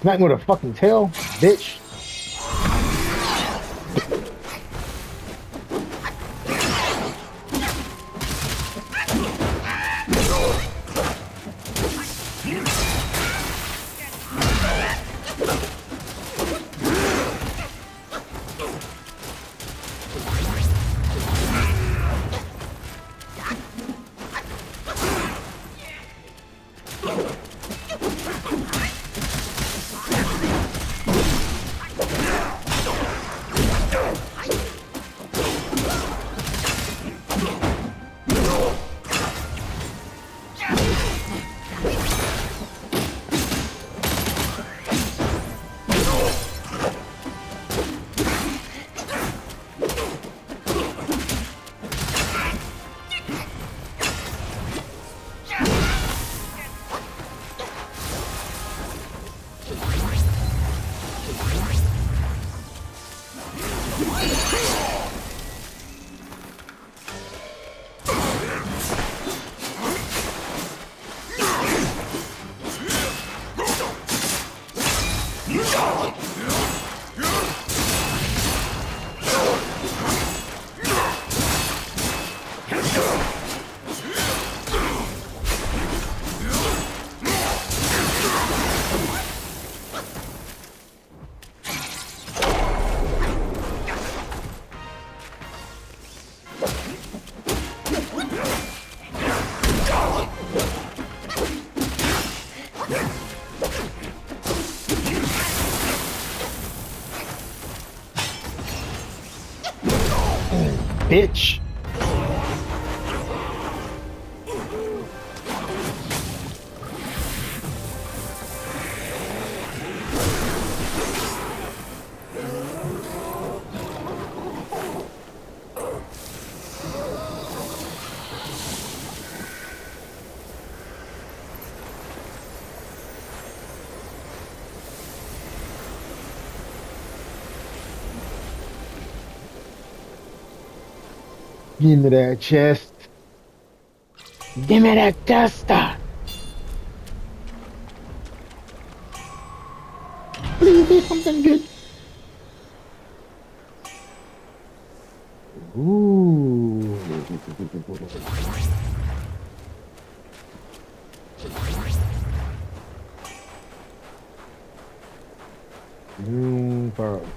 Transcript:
Smack with a fucking tail, bitch. Solid. Bitch. Me that chest. Give me that tester. Please do something good. Ooh. Mmm,